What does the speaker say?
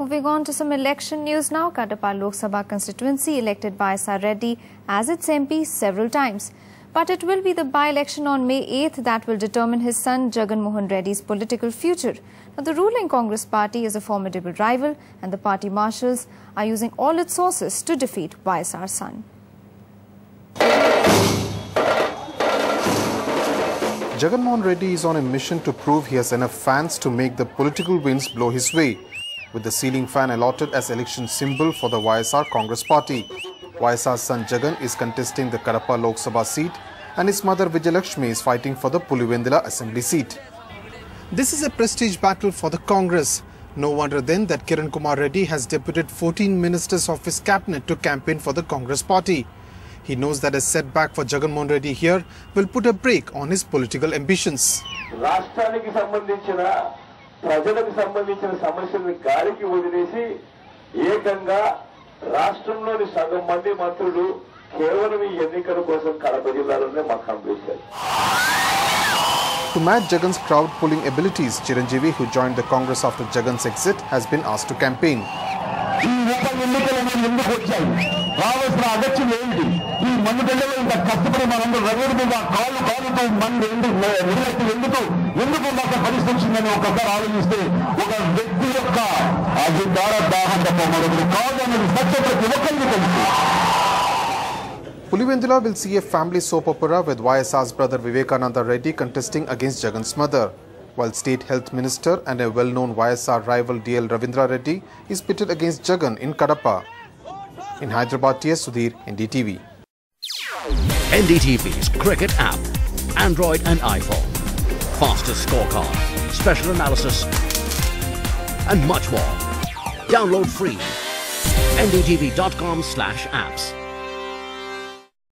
Moving on to some election news now. Kadapa Lok Sabha constituency elected YSR Reddy as its MP several times. But it will be the by-election on May 8th that will determine his son Jagan Mohan Reddy's political future. Now, the ruling Congress party is a formidable rival and the party marshals are using all its sources to defeat YSR's son. Jagan Mohan Reddy is on a mission to prove he has enough fans to make the political winds blow his way, with the ceiling fan allotted as election symbol for the YSR Congress party. YSR's son Jagan is contesting the Kadapa Lok Sabha seat and his mother Vijayalakshmi is fighting for the Pulivendula assembly seat. This is a prestige battle for the Congress. No wonder then that Kiran Kumar Reddy has deputed 14 ministers of his cabinet to campaign for the Congress party. He knows that a setback for Jagan Mohan Reddy here will put a brake on his political ambitions. ప్రజలకు సంబంధించిన సమస్యల్ని గాలికి వదిలేసి ఏకంగా రాష్ట్రంలోని సగం మంది మంత్రులు కేవలం ఈ ఎన్నికల కోసం కడప జిల్లాలోనే మకాం వేశారు To match Jagan's crowd pulling abilities, Chiranjeevi, who joined the Congress after Jagan's exit, has been asked to campaign. ఈ ఉప ఎన్నికలు అనేవి ఎందుకు వచ్చాయి రావాల్సిన అగత్యం ఏంటి ఈ మన్నుగడ్డలో ఇంత కష్టపడి మనందరూ రగడు మీద కాలు కాలుతూ మన ఎందుకు నిలబెట్టి ఎందుకు ఎందుకు మాకు పరిస్థితి వచ్చిందని ఒకసారి ఆలోచిస్తే ఒక వ్యక్తి యొక్క అది ద్వారా దాహం తప్ప మరొకటి కాదు అనేది సత్య ప్రతి ఒక్కరికి తెలుసు Pulivendula will see a family soap opera with YSR's brother Vivekananda Reddy contesting against Jagan's mother, while State Health Minister and a well-known YSR rival DL Ravindra Reddy is pitted against Jagan in Kadapa. In Hyderabad, TS Sudhir, NDTV. NDTV's cricket app, Android and iPhone. Fastest scorecard, special analysis, and much more. Download free. ndtv.com slash apps.